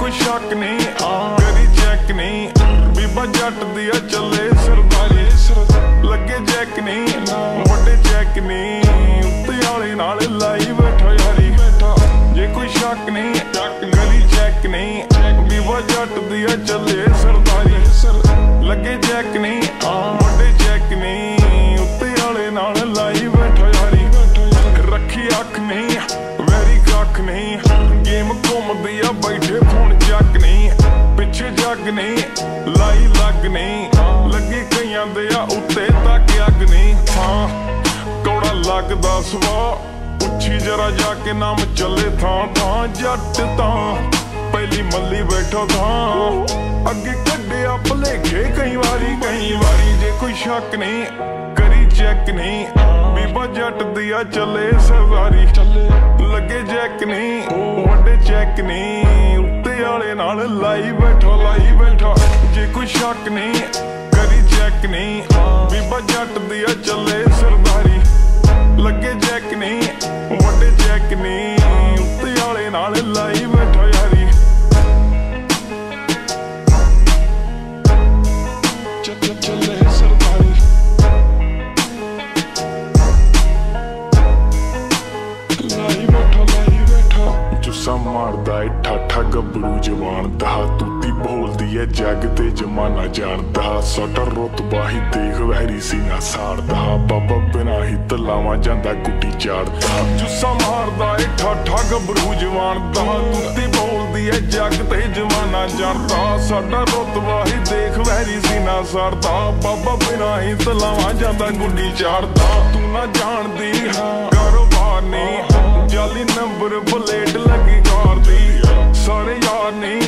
ਕੋਈ ਸ਼ੱਕ ਨਹੀਂ ਆ ਕਰੀ ਚੈੱਕ ਨਹੀਂ। ਬੀਬਾ ਜੱਟ ਦੀ ਆ, ਚੱਲੇ ਸਰਦਾਰੀ। ਲੱਗੇ ਜੈਕ ਨਹੀਂ ਵੱਡੇ ਚੈੱਕ ਨਹੀਂ। ਜੇ ਕੋਈ ਸ਼ੱਕ ਨਹੀਂ ਗਲੀ ਚੈੱਕ ਨਹੀਂ। ਬੀਬਾ ਜੱਟ ਦੀ ਚੱਲੇ ਸਰਦਾਰੀ। ਲੱਗੇ ਜੈਕ ਪਿੱਛੇ ਲਾਈ ਲੱਗ ਲੱਗੇ ਕਈਆਂ ਦੇ ਆ ਉੱਤੇ ਤੱਕ ਅੱਗ ਹਾਂ, ਕੌੜਾ ਲੱਗਦਾ ਸਵਾ। ਉੱਚੀ ਜਰਾ ਜਾ ਕੇ ਨਾਮ ਚੱਲੇ ਥਾਂ ਥਾਂ ਜੱਟ ਤਾਂ। ਪਹਿਲੀ ਮੱਲੀ ਬੈਠੋ ਥਾਂ ਅੱਗੇ ਕੱਢਿਆ ਭਲੇਖੇ ਕਈ ਵਾਰੀ ਕਈ ਵਾਰੀ ਜੇ ਕੋਈ ਸ਼ੱਕ ਨਹੀਂ, ਕਰੀ ਚੈੱਕ ਨਹੀਂ। ਬੀਬਾ ਜੱਟ ਦੀ ਆ ਚੱਲੇ ਸਰਦਾਰੀ ਚੱਲੇ ਲੱਗੇ ਜੈਕ ਨਹੀਂ, ਵੱਡੇ ਚੈੱਕ ਨਹੀਂ। ਵਾਲੇ ਨਾਲ ਲਾਈ ਬੈਠੋ ਲਾਈ ਬੈਠੋ। ਜੇ ਕੋਈ ਸ਼ੱਕ ਨਹੀਂ ਕਰੀ ਚੈੱਕ ਨਹੀਂ। ਬੀਬਾ ਜੱਟ ਦੀ ਆ ਚੱਲੇ ਬੈਠਾ ਮਾਰਦਾ ਏ, ਠਾਠਾ ਗੱਭਰੂ ਜਵਾਨ ਦਾ। ਤੂਤੀ ਬੋਲਦੀ ਏ, ਜੱਗ ਤੇ ਜਮਾਨਾ ਜਾਣਦਾ। ਸੋਟਾ ਰੁਤਬਾ ਹੀ ਦੇਖ ਵਹਿਰੀ ਸੀਨਾ ਸਾੜਦਾ। ਬਾਬਾ ਬਿਨਾ ਹੀ ਤਲਾਵਾ ਜਾਂਦਾ ਗੁੱਡੀ ਚਾੜਦਾ। ਜੁੱਸਾ ਮਾਰਦਾ ਏ, ਠਾਠਾ ਗੱਭਰੂ ਜਵਾਨ ਦਾ। ਤੂਤੀ ਬੋਲਦੀ ਏ, ਜੱਗ ਤੇ ਜਮਾਨਾ ਜਾਣਦਾ। ਸਾਡਾ ਰੁਤਬਾ ਹੀ ਦੇਖ ਵਹਿਰੀ ਸੀਨਾ ਸਾੜਦਾ। ਬਾਬਾ ਬਿਨਾ ਹੀ ਤਲਾਵਾ ਜਾਂਦਾ ਗੁੱਡੀ ਚਾੜਦਾ। ਤੂੰ ਨਾ ਜਾਣਦੀ ਹਾਂ, ਕਾਰੋਬਾਰ ਨਹੀਂ ਜਾਲੀ ਨੰਬਰ ਪਲੇਟ ਲੱਗੀ ਸਾਰੇ ਯਾਰ ਨਹੀਂ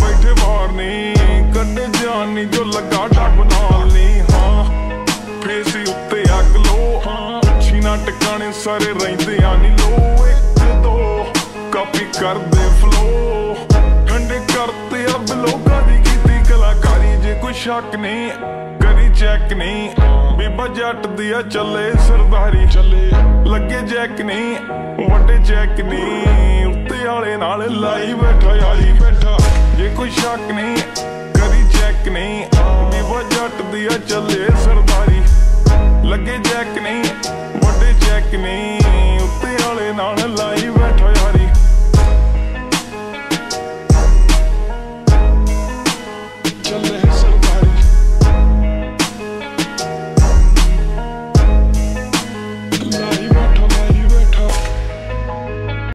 ਬੈਠੇ ਬਾਹਰ ਨਹੀਂ ਕੱਢੇ ਜਾਨੀ ਜੋ ਲੱਗਾ ਡੱਬ ਨਾਲ ਨਹੀਂ ਹਾਂ, ਫੇਸੀ ਉੱਤੇ ਅੱਗ ਲੋ ਅੱਛੀ ਨਾ ਟਿਕਾਣੇ ਸਾਰੇ ਰਹਿੰਦੇ ਆ ਨਹੀਂ ਲੋ। ਇੱਕ ਦੋ ਕਾਪੀ ਕਰਦੇ ਫਲੋ ਠੰਡੇ ਕਰਤੇ ਆ ਬਲੋਗਾ ਦੀ ਕੀਤੀ ਕਲਾਕਾਰੀ। ਜੇ ਕੋਈ ਸ਼ੱਕ ਨਹੀਂ ਕਰੀ ਚੈੱਕ ਨਹੀਂ ਬੀਬਾ ਜੱਟ ਦੀ ਆ ਚੱਲੇ ਸਰਦਾਰੀ। ਚੱਲੇ ਲੱਗੇ ਜੈਕ ਨਹੀਂ ਵੱਡੇ ਚੈੱਕ ਨਹੀਂ ਨਾਲ ਲਾਈ ਬੈਠਾ ਯਾਰੀ ਬੈਠਾ। ਜੇ ਕੋਈ ਸ਼ੱਕ ਨਹੀਂ ਕਰੀ ਚੈੱਕ ਨਹੀਂ। ਬੀਬਾ ਜੱਟ ਦੀ ਆ, ਚੱਲੇ